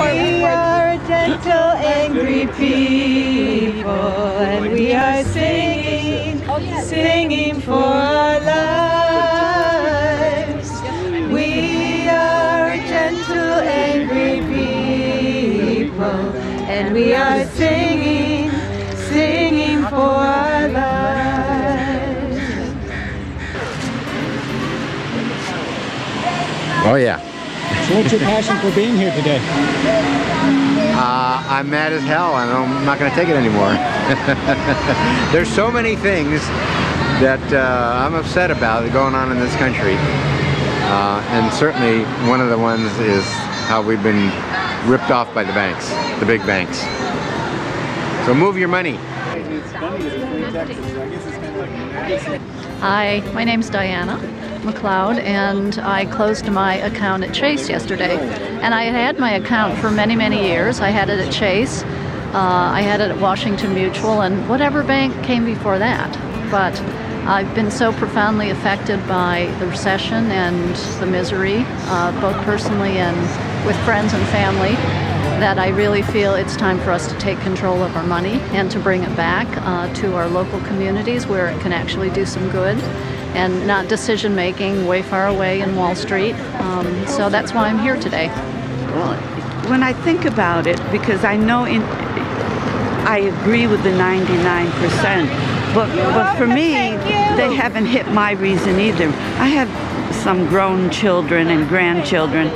We are gentle, angry people, and we are singing, singing for our lives. We are gentle, angry people, and we are singing, singing for our lives. Oh yeah. So what's your passion for being here today? Uh, I'm mad as hell and I'm not going to take it anymore. There's so many things that uh, I'm upset about going on in this country. Uh, and certainly one of the ones is how we've been ripped off by the banks, the big banks. So move your money. Hi, my name's Diana McLeod, and I closed my account at Chase yesterday. And I had my account for many, many years. I had it at Chase, uh, I had it at Washington Mutual, and whatever bank came before that. But I've been so profoundly affected by the recession and the misery, uh, both personally and with friends and family, that I really feel it's time for us to take control of our money and to bring it back uh, to our local communities where it can actually do some good and not decision making way far away in Wall Street. Um, so that's why I'm here today. Well, when I think about it, because I know in, I agree with the 99%, but, but for me, they haven't hit my reason either. I have some grown children and grandchildren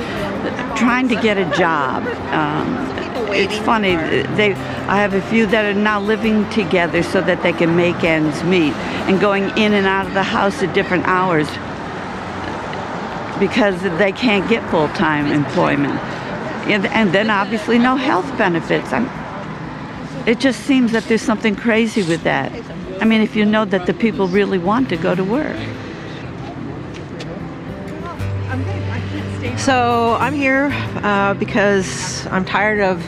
trying to get a job. Um, it's funny. They, I have a few that are now living together so that they can make ends meet and going in and out of the house at different hours because they can't get full-time employment. And, and then obviously no health benefits. I'm, it just seems that there's something crazy with that. I mean, if you know that the people really want to go to work. So I'm here uh, because I'm tired of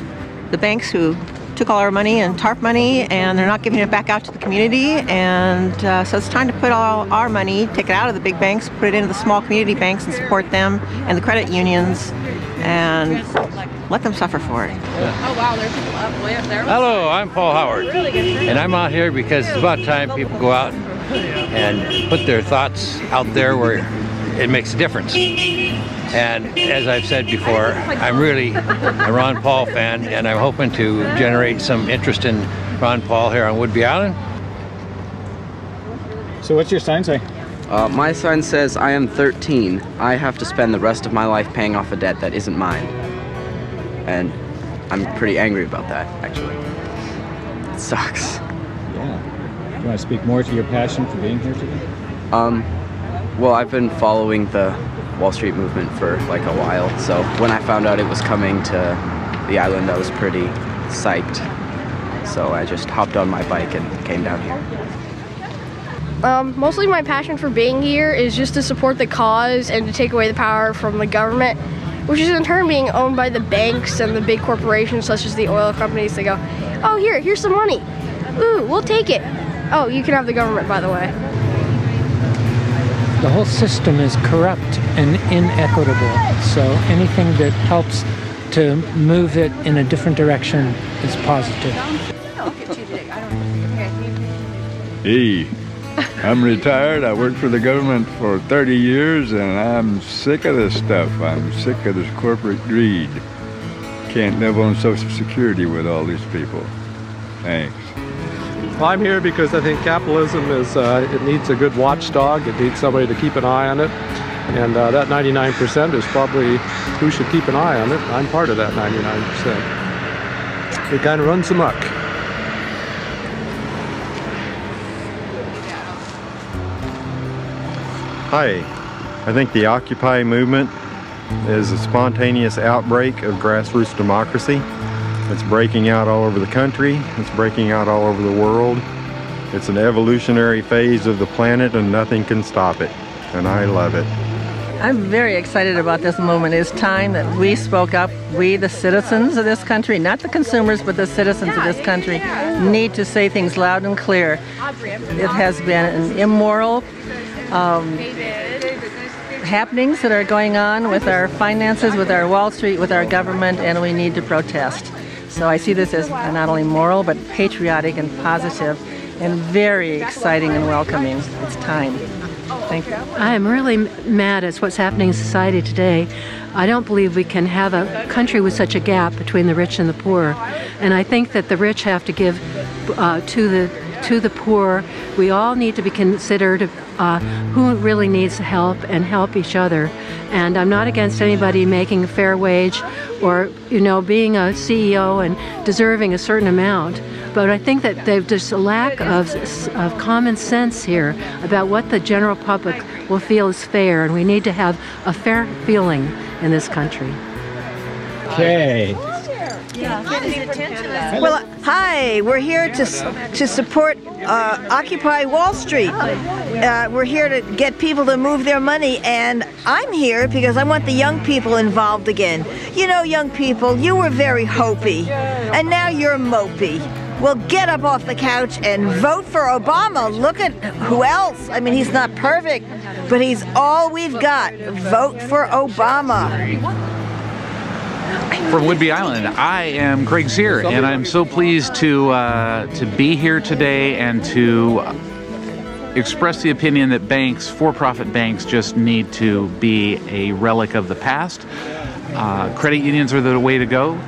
the banks who took all our money and TARP money and they're not giving it back out to the community. And uh, so it's time to put all our money, take it out of the big banks, put it into the small community banks and support them and the credit unions and let them suffer for it. Oh wow, there's people up way up there. Hello, I'm Paul Howard, and I'm out here because it's about time people go out and put their thoughts out there where it makes a difference. And as I've said before, I'm really a Ron Paul fan, and I'm hoping to generate some interest in Ron Paul here on Whidbey Island. So what's your sign say? Uh, my sign says, I am 13. I have to spend the rest of my life paying off a debt that isn't mine. And I'm pretty angry about that, actually. It sucks. Yeah. Do you want to speak more to your passion for being here today? Um, well, I've been following the Wall Street movement for like a while, so when I found out it was coming to the island, I was pretty psyched. So I just hopped on my bike and came down here. Um, mostly my passion for being here is just to support the cause and to take away the power from the government, which is in turn being owned by the banks and the big corporations such as the oil companies. They go, oh here, here's some money. Ooh, we'll take it. Oh, you can have the government by the way. The whole system is corrupt and inequitable, so anything that helps to move it in a different direction is positive. Hey, I'm retired. I worked for the government for 30 years and I'm sick of this stuff. I'm sick of this corporate greed. Can't live on Social Security with all these people. Thanks. Well, I'm here because I think capitalism is, uh, it needs a good watchdog. It needs somebody to keep an eye on it. And uh, that 99% is probably who should keep an eye on it. I'm part of that 99%. It kind of runs amok. Hi, I think the Occupy movement is a spontaneous outbreak of grassroots democracy. It's breaking out all over the country, it's breaking out all over the world. It's an evolutionary phase of the planet and nothing can stop it. And I love it. I'm very excited about this moment. It's time that we spoke up. We, the citizens of this country, not the consumers, but the citizens of this country, need to say things loud and clear. It has been an immoral, um, happenings that are going on with our finances, with our Wall Street, with our government, and we need to protest. So I see this as not only moral, but patriotic and positive and very exciting and welcoming. It's time. Thank you. I am really mad at what's happening in society today. I don't believe we can have a country with such a gap between the rich and the poor. And I think that the rich have to give uh, to the to the poor. We all need to be considered uh, who really needs help and help each other. And I'm not against anybody making a fair wage or, you know, being a CEO and deserving a certain amount. But I think that there's just a lack of, of common sense here about what the general public will feel is fair. And we need to have a fair feeling in this country. Okay. Well, hi, we're here to, to support uh, Occupy Wall Street. Uh, we're here to get people to move their money, and I'm here because I want the young people involved again. You know, young people, you were very hopey, and now you're mopey. Well, get up off the couch and vote for Obama. Look at who else. I mean, he's not perfect, but he's all we've got. Vote for Obama. From Whidbey Island, I am Craig Sear, and I'm so pleased to uh, to be here today and to express the opinion that banks, for-profit banks, just need to be a relic of the past. Uh, credit unions are the way to go.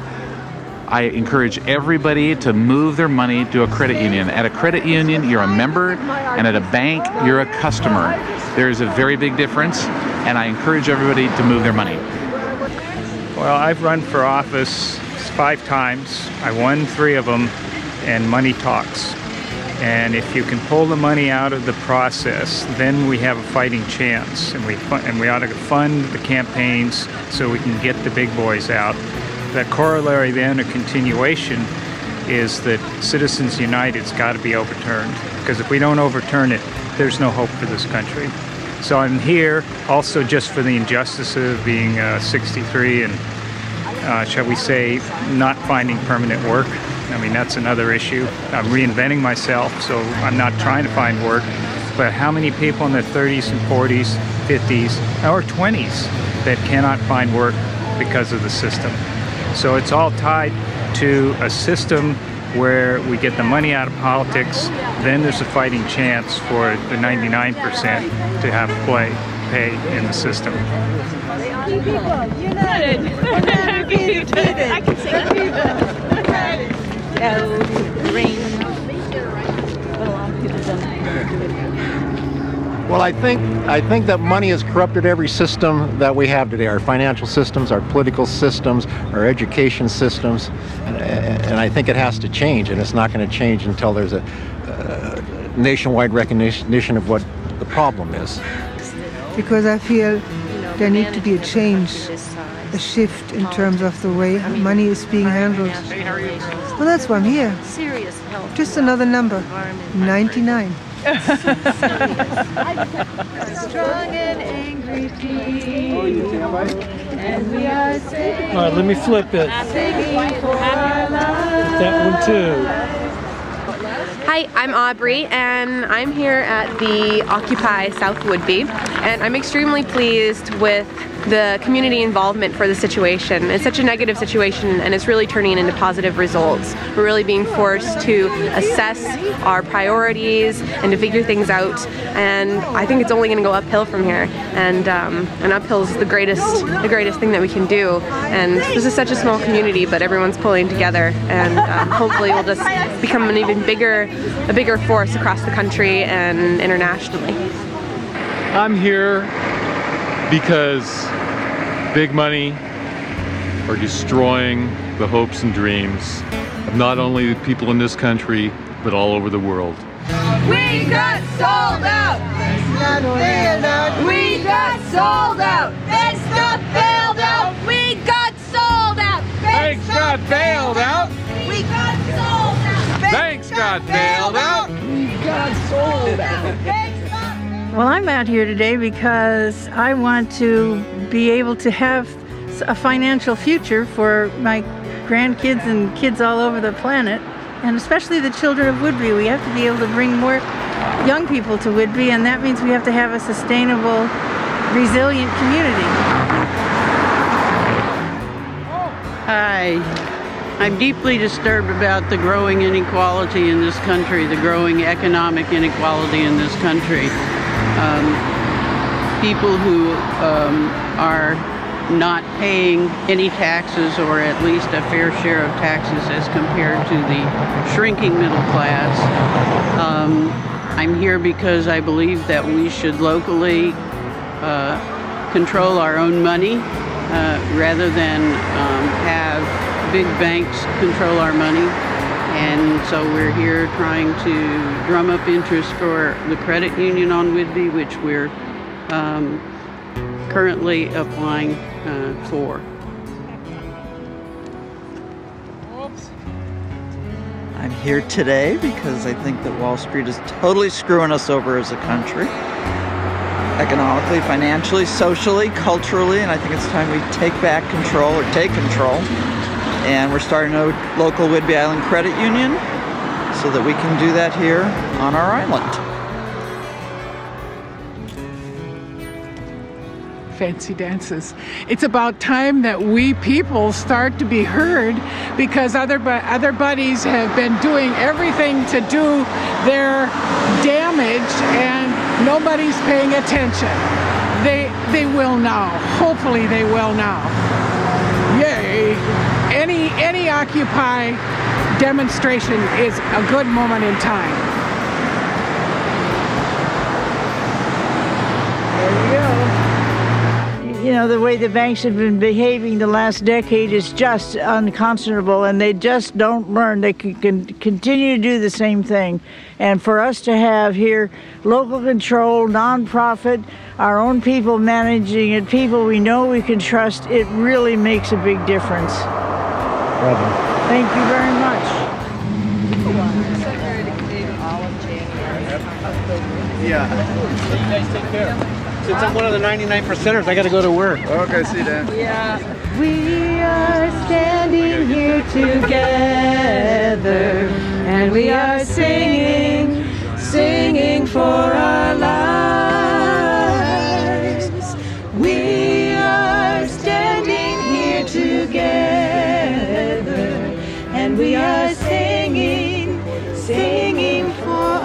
I encourage everybody to move their money to a credit union. At a credit union, you're a member, and at a bank, you're a customer. There's a very big difference, and I encourage everybody to move their money. Well, I've run for office five times. I won three of them, and money talks. And if you can pull the money out of the process, then we have a fighting chance. And we and we ought to fund the campaigns so we can get the big boys out. That corollary then, or continuation, is that Citizens United's got to be overturned. Because if we don't overturn it, there's no hope for this country. So I'm here also just for the injustice of being uh, 63 and, uh, shall we say, not finding permanent work. I mean, that's another issue. I'm reinventing myself, so I'm not trying to find work. But how many people in their 30s and 40s, 50s, or 20s that cannot find work because of the system? So it's all tied to a system where we get the money out of politics, then there's a fighting chance for the 99% to have play, pay in the system. People united, I can Well, I think I think that money has corrupted every system that we have today. Our financial systems, our political systems, our education systems, and, and I think it has to change. And it's not going to change until there's a, a nationwide recognition of what the problem is. Because I feel there needs to be a change, a shift in terms of the way money is being handled. Well, that's why I'm here. Just another number, 99. Strong and angry people, and we are All right, let me flip it. That one too. Hi, I'm Aubrey and I'm here at the Occupy South Whidbey and I'm extremely pleased with the community involvement for the situation. It's such a negative situation and it's really turning into positive results. We're really being forced to assess our priorities and to figure things out and I think it's only going to go uphill from here and um, uphill is the greatest the greatest thing that we can do and this is such a small community but everyone's pulling together and um, hopefully we'll just become an even bigger a bigger force across the country and internationally. I'm here because big money are destroying the hopes and dreams of not only the people in this country, but all over the world. We got sold out! Got bailed out! We got sold out! Banks got bailed out! We got sold out! Banks got bailed out! We got sold out! Banks got bailed out! We got sold out! Well, I'm out here today because I want to be able to have a financial future for my grandkids and kids all over the planet, and especially the children of Whidbey. We have to be able to bring more young people to Whidbey, and that means we have to have a sustainable resilient community. Hi. I'm deeply disturbed about the growing inequality in this country, the growing economic inequality in this country. Um, people who um, are not paying any taxes or at least a fair share of taxes as compared to the shrinking middle class. Um, I'm here because I believe that we should locally uh, control our own money uh, rather than um, have big banks control our money. And so we're here trying to drum up interest for the credit union on Whidbey, which we're um, currently applying uh, for. I'm here today because I think that Wall Street is totally screwing us over as a country. Economically, financially, socially, culturally, and I think it's time we take back control or take control. And we're starting a local Whidbey Island Credit Union so that we can do that here on our island. fancy dances. It's about time that we people start to be heard because other other buddies have been doing everything to do their damage and nobody's paying attention. They they will now. Hopefully they will now. Any any Occupy demonstration is a good moment in time. You know, the way the banks have been behaving the last decade is just unconscionable, and they just don't learn. They can, can continue to do the same thing. And for us to have here local control, nonprofit, our own people managing it, people we know we can trust, it really makes a big difference. Thank you very much. Yeah. Since I'm one of the 99 percenters, I got to go to work. Okay, see you then. Yeah. We are standing here together, and we are singing, singing for our lives. We are standing here together, and we are singing, singing for